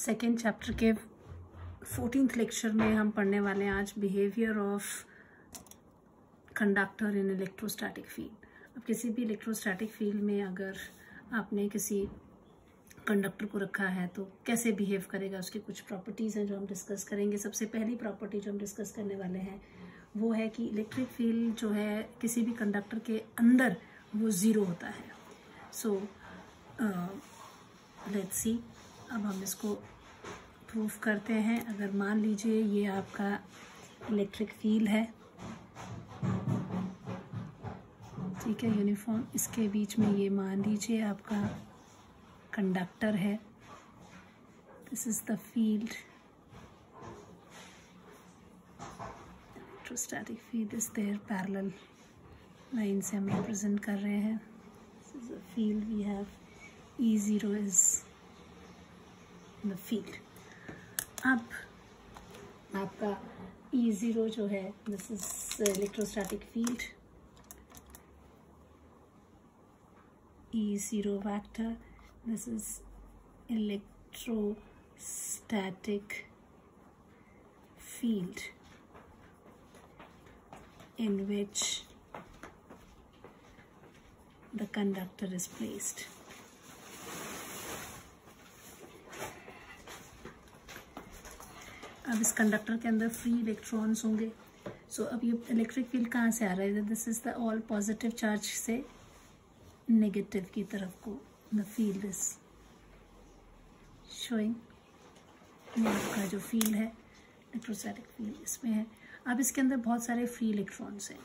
Second chapter के fourteenth lecture में हम पढ़ने वाले हैं आज behaviour of conductor in electrostatic field अब किसी भी इलेक्ट्रोस्टैटिक फ़ील्ड में अगर आपने किसी कंडक्टर को रखा है तो कैसे बिहेव करेगा, उसकी कुछ प्रॉपर्टीज़ हैं जो हम डिस्कस करेंगे। सबसे पहली प्रॉपर्टी जो हम डिस्कस करने वाले हैं, वो है कि इलेक्ट्रिक फ़ील्ड जो है, किसी भी कंडक्टर के अंदर वो ज़ीरो होता है। सो लेट्स सी अब हम इसको प्रूफ करते हैं। अगर मान लीजिए ये आपका इलेक्ट्रिक फ़ील्ड है। ठीक है यूनिफॉर्म इसके बीच में ये मान लीजिए आपका कंडक्टर है। This is the field electrostatic field is there parallel line से हम रिप्रेजेंट कर रहे हैं। Field we have E zero is the field अब आपका ई ज़ीरो जो है this is electrostatic field E zero vector this is electrostatic field in which the conductor is placed अब इस कंडक्टर के अंदर फ्री इलेक्ट्रॉन्स होंगे। सो so, अब ये इलेक्ट्रिक फ़ील्ड कहाँ से आ रहा है? This is the all positive charge से नेगेटिव की तरफ़ को द फ़ील्ड इज़ शोइंग आपका जो फ़ील्ड है इलेक्ट्रोस्टैटिक फ़ील्ड इसमें है। अब इसके अंदर बहुत सारे फ्री इलेक्ट्रॉन्स हैं।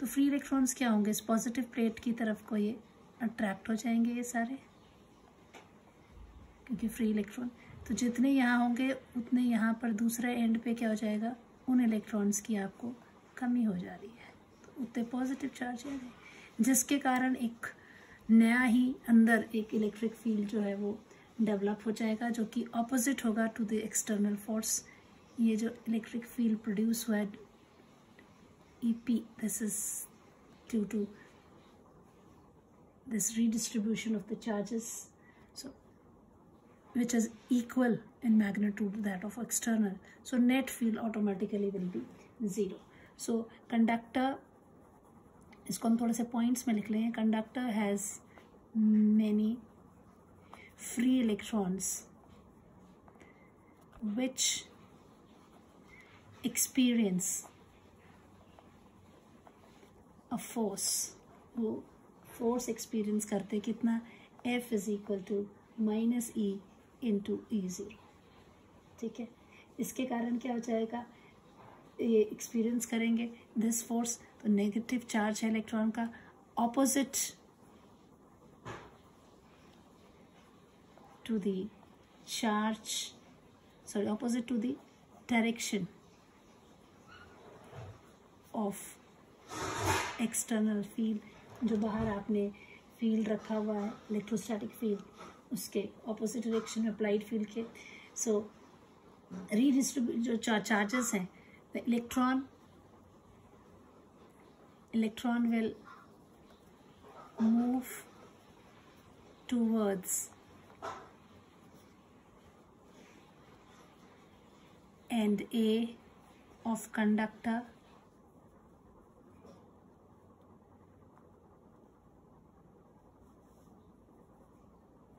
तो फ्री इलेक्ट्रॉन्स क्या होंगे? इस पॉजिटिव प्लेट की तरफ़ को ये अट्रैक्ट हो जाएँगे ये सारे क्योंकि फ्री इलेक्ट्रॉन तो जितने यहाँ होंगे, उतने यहाँ पर दूसरे एंड पे क्या हो जाएगा? उन इलेक्ट्रॉन्स की आपको कमी हो जा रही है। तो उतने पॉजिटिव चार्ज है। जिसके कारण एक नया ही अंदर एक इलेक्ट्रिक फ़ील्ड जो है वो डेवलप हो जाएगा, जो कि ऑपोजिट होगा टू द एक्सटर्नल फोर्स ये जो इलेक्ट्रिक फ़ील्ड प्रोड्यूस हुआ है E P this is due to redistribution of the charges so which is equal in magnitude to that of external so net field automatically will be zero so conductor इसको हम थोड़े से points में लिख लें conductor has many free electrons which experience a force वो force experience करते कितना F is equal to minus E into E zero ठीक है? इसके कारण क्या हो जाएगा? ये एक्सपीरियंस करेंगे। दिस फोर्स तो नेगेटिव चार्ज है इलेक्ट्रॉन का। Opposite to the charge sorry opposite to the direction of external field जो बाहर आपने फ़ील्ड रखा हुआ है इलेक्ट्रोस्टैटिक फ़ील्ड उसके ऑपोजिट डायरेक्शन में अप्लाइड फ़ील्ड के। सो रीडिस्ट्रीब्यूट जो चार्जेस हैं the electron electron will move towards end A of conductor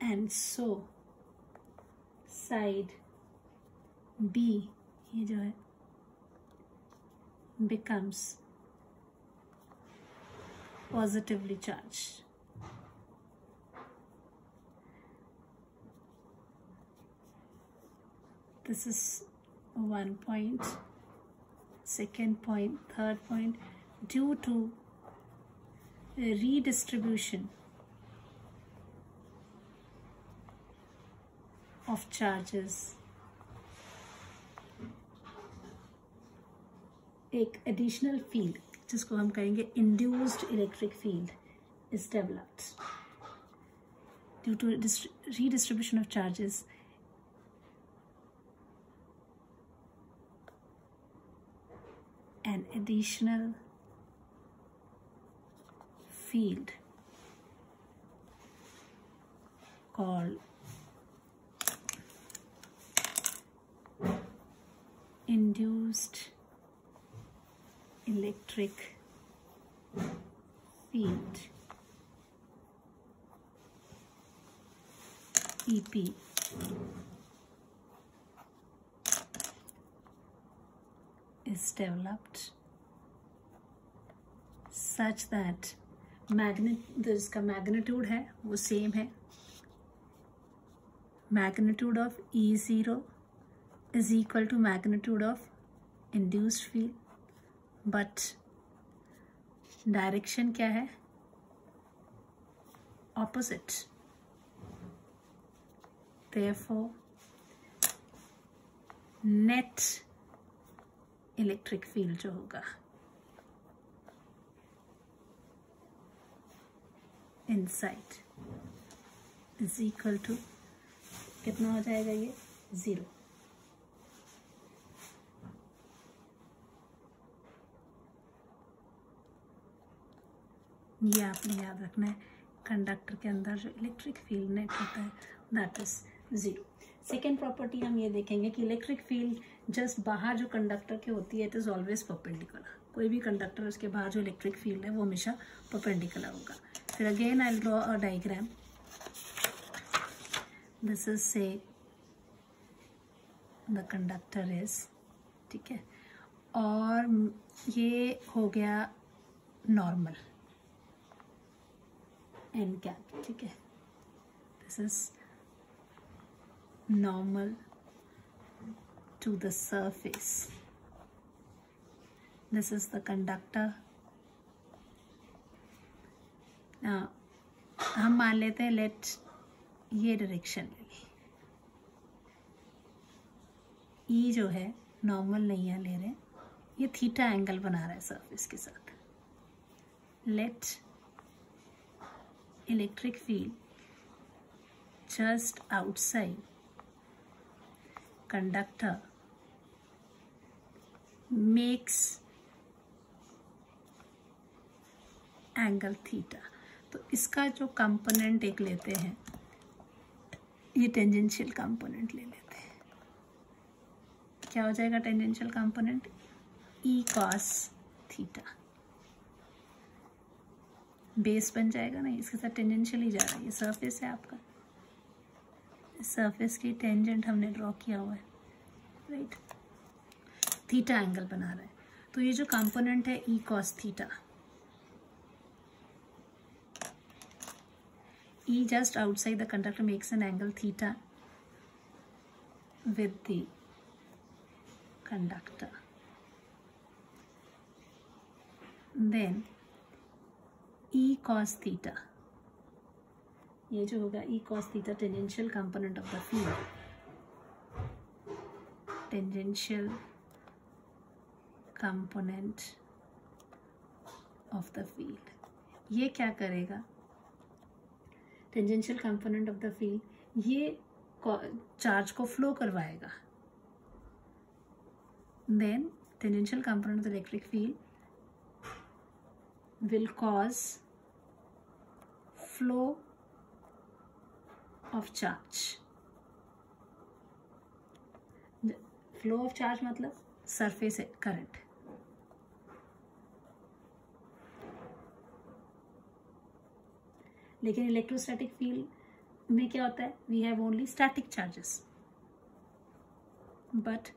and so side B ये जो है becomes positively charged. This is one point, second point, third point, due to redistribution of charges. एक additional field जिसको हम कहेंगे induced electric field is developed due to redistribution of charges an additional field called induced electric field EP is developed such that magnet जिसका magnitude है, वो same है. Magnitude of E zero is equal to magnitude of induced field but direction क्या है? Opposite therefore net electric field जो होगा inside is equal to कितना हो जाएगा ये? ज़ीरो ये आपने याद रखना है कंडक्टर के अंदर जो इलेक्ट्रिक फ़ील्ड नेट होता है that is zero second property हम ये देखेंगे कि इलेक्ट्रिक फ़ील्ड जस्ट बाहर जो कंडक्टर के होती है इट इज़ ऑलवेज परपेंडिकुलर कोई भी कंडक्टर उसके बाहर जो इलेक्ट्रिक फ़ील्ड है, वो हमेशा परपेंडिकुलर होगा. फिर again I draw a diagram this is से द कंडक्टर इज़ ठीक है? और ये हो गया नॉर्मल एन कैप ठीक है? This is normal to the surface. Is the conductor. Now, हम मान लेते हैं लेट ये डायरेक्शन ले ई जो है नॉर्मल नहीं है, ले रहे ये थीटा एंगल बना रहा है सरफेस के साथ। Let electric field just outside conductor makes angle theta तो इसका जो कंपोनेंट एक लेते हैं, ये टेंजेंशियल कंपोनेंट ले लेते हैं। क्या हो जाएगा tangential component E cos theta base बन जाएगा ना, इसके साथ टेंजेंशियल ही जा रहा है, ये सरफेस है आपका। सरफेस की टेंजेंट हमने ड्रॉ किया हुआ है राइट थीटा एंगल बना रहा है। तो ये जो कंपोनेंट है E cos theta E just outside the conductor makes an angle theta with the conductor then E cos theta ये जो होगा E cos theta tangential component of the field tangential component of the field ये क्या करेगा? Tangential component of the field ये charge को flow करवाएगा. Then tangential component of the electric field will cause flow of charge flow of charge मतलब surface current लेकिन electrostatic field में क्या होता है? We have only static charges but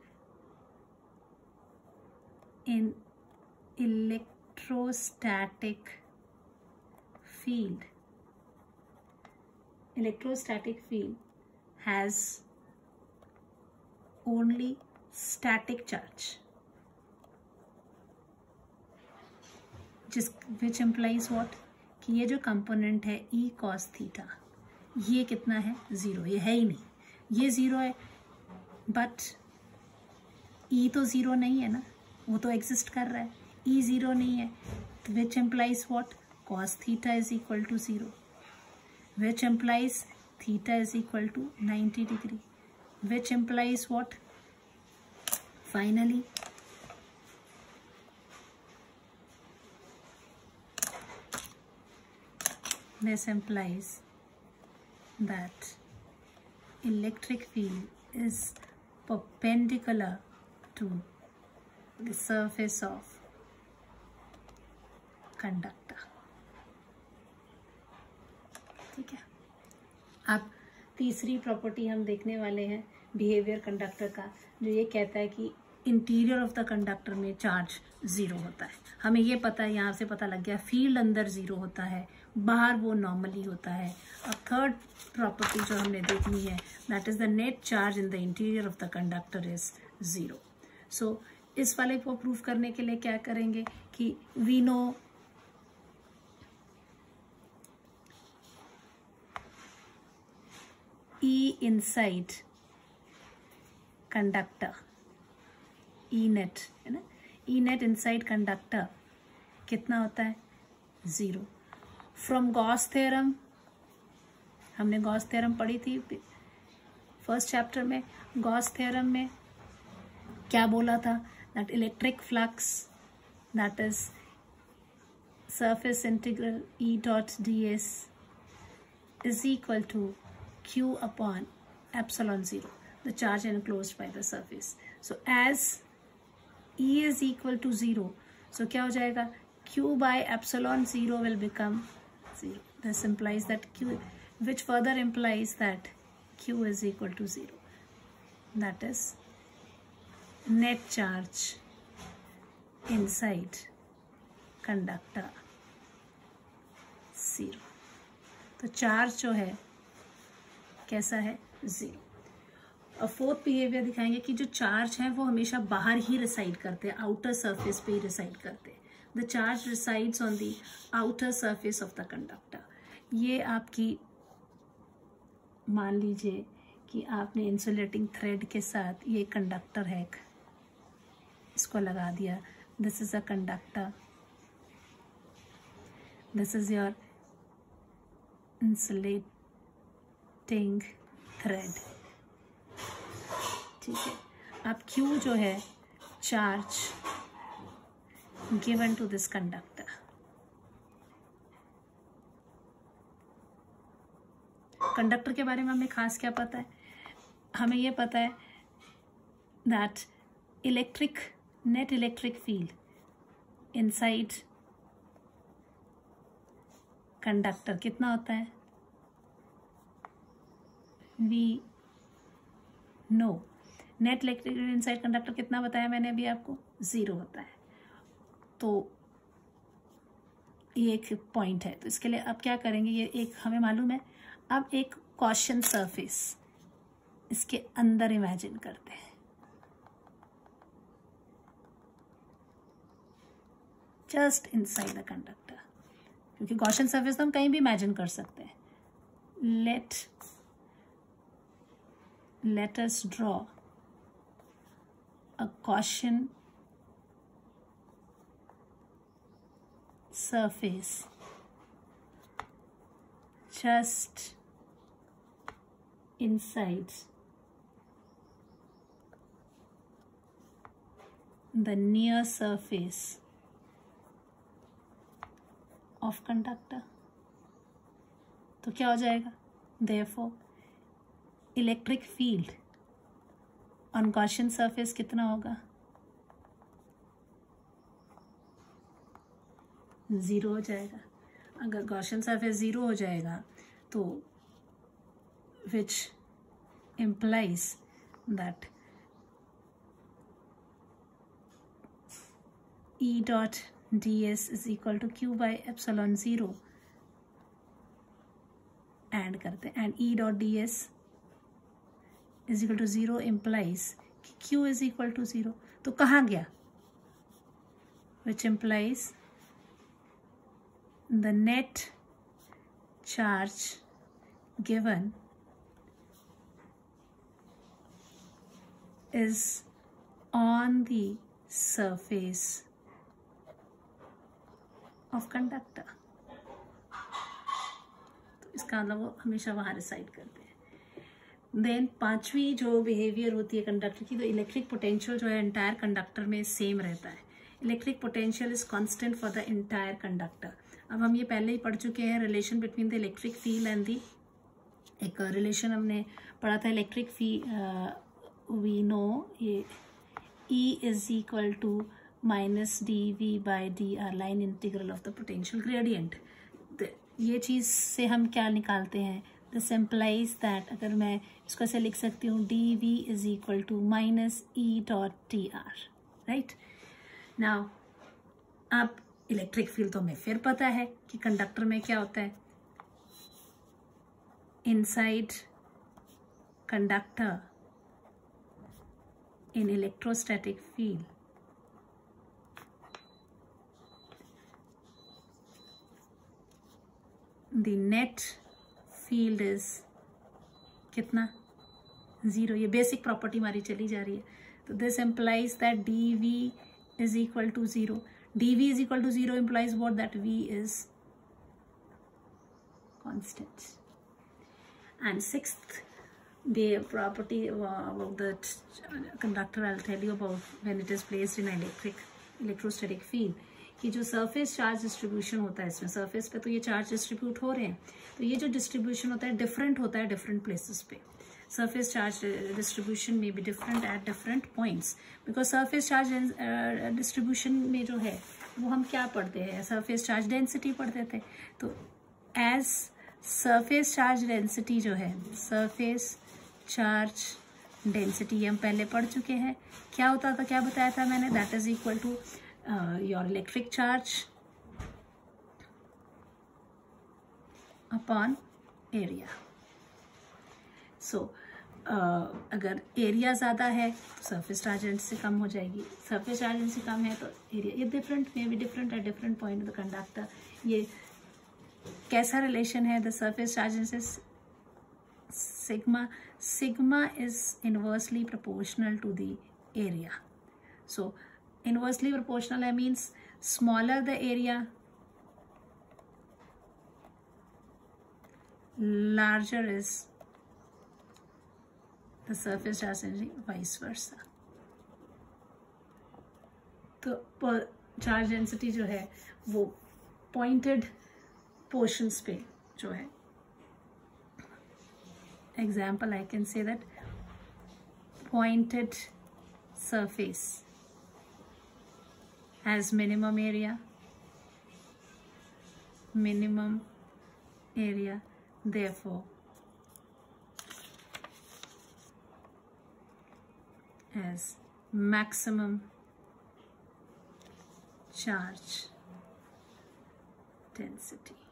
in electrostatic field electrostatic field has only static charge, जिस विच implies what कि ये जो कंपोनेंट है ई कॉस थीटा ये कितना है? ज़ीरो ये है ही नहीं. ये ज़ीरो है बट ई e तो ज़ीरो नहीं है ना? वो तो एग्जिस्ट कर रहा है. ई e ज़ीरो नहीं है which implies what cos theta is equal to zero which implies theta is equal to 90 degree. Which implies what? Finally this implies that electric field is perpendicular to the surface of conductor ठीक है। अब तीसरी property हम देखने वाले हैं behaviour conductor का, जो ये कहता है कि इंटीरियर ऑफ़ द कंडक्टर में चार्ज ज़ीरो होता है। हमें ये पता है यहाँ से पता लग गया फ़ील्ड अंदर ज़ीरो होता है, बाहर वो नॉर्मली होता है। अब थर्ड प्रॉपर्टी जो हमने देखनी है that is the net charge in the interior of the conductor is zero so इस वाले को प्रूव करने के लिए क्या करेंगे कि we know e inside conductor. E net e net inside conductor कितना होता है? ज़ीरो फ्रॉम गॉस थेरम हमने गॉस थेरम पढ़ी थी फ़र्स्ट चैप्टर में। गॉस थेरम में क्या बोला था? That electric flux that is surface integral E dot D S is equal to q upon epsilon 0 the charge enclosed by the surface so as e is equal to 0 so kya ho jayega q by epsilon 0 will become 0 this implies that q which further implies that q is equal to 0 that is net charge inside conductor 0 तो charge जो है कैसा है? Zero और fourth behaviour दिखाएँगे कि जो charge है, वो हमेशा बाहर ही रिसाइड करते हैं आउटर सरफेस पे ही रिसाइड करते हैं। The charge resides on the outer surface of the conductor ये आपकी, मान लीजिए कि आपने इंसुलेटिंग थ्रेड के साथ ये कंडक्टर है, इसको लगा दिया। This is a conductor this is your insulate connecting thread ठीक है? अब क्यू जो है charge given to this conductor conductor के बारे में हमें खास क्या पता है? हमें यह पता है that electric net electric field inside conductor कितना होता है? We know. Net electric inside conductor कितना बताया मैंने अभी आपको? ज़ीरो होता है तो ये एक पॉइंट है। तो इसके लिए अब क्या करेंगे? ये एक हमें मालूम है। अब एक क्वेश्चन सरफेस इसके अंदर इमेजिन करते हैं। Just inside the conductor. क्योंकि क्वेश्चन सरफेस तो हम कहीं भी इमेजिन कर सकते हैं। Let let us draw a caution surface just inside the near surface of conductor तो क्या हो जाएगा therefore electric field on Gaussian surface कितना होगा? ज़ीरो हो जाएगा। अगर गॉशन सरफेस ज़ीरो हो जाएगा तो which implies that E dot ds is equal to q by epsilon 0 and करते and E dot ds is equal to zero implies कि Q is equal to zero तो कहाँ गया? Which implies the net charge given is on the surface of conductor. तो इसका मतलब वो हमेशा वहाँ रिसाइड करते हैं। देन पांचवी जो बिहेवियर होती है कंडक्टर की तो इलेक्ट्रिक पोटेंशियल जो है इंटायर कंडक्टर में सेम रहता है। Electric potential is constant for the entire conductor अब हम ये पहले ही पढ़ चुके हैं relation between the electric field and the एक रिलेशन हमने पढ़ा था इलेक्ट्रिक फ़ी वी नो ये E is equal to minus dv by dr, line integral of the potential gradient ये चीज़ से हम क्या निकालते हैं? दिस एम्प्लाइज दैट अगर मैं इसको ऐसे लिख सकती हूँ D V is equal to minus E dot T R right now आप इलेक्ट्रिक फ़ील्ड तो हमें फिर पता है कि कंडक्टर में क्या होता है inside conductor in electrostatic field. The net field is कितना? ज़ीरो ये बेसिक प्रॉपर्टी हमारी चली जा रही है। तो this implies that D V is equal to zero D V is equal to zero implies what that V is constant and six the property uh, of the conductor, i'll tell you about when it is placed in electric, electrostatic field. कि जो surface charge distribution होता है इसमें surface पे तो ये charge distribute हो रहे हैं तो ये जो डिस्ट्रीब्यूशन होता है डिफरेंट होता है डिफरेंट प्लेसेस पे। सरफेस चार्ज डिस्ट्रीब्यूशन में भी different at different points because surface charge distribution में जो है, वो हम क्या पढ़ते हैं? सर्फेस चार्ज डेंसिटी पढ़ते थे। तो एज सर्फेस चार्ज डेंसिटी जो है सरफेस चार्ज डेंसिटी हम पहले पढ़ चुके हैं। क्या होता था? क्या बताया था मैंने? That is equal to equal to your electric charge upon area so अगर एरिया ज़्यादा है तो सरफेस चार्ज से कम हो जाएगी। सरफेस चार्ज से कम है तो एरिया ये different may be different at different point of the conductor ये कैसा रिलेशन है? The surface charge sigma sigma is inversely proportional to the area. So inversely proportional means smaller the area larger is the surface charge density vice versa तो charge density जो है वो pointed portions पे जो है example I can say that pointed surface has minimum area. Minimum area therefore. As maximum charge density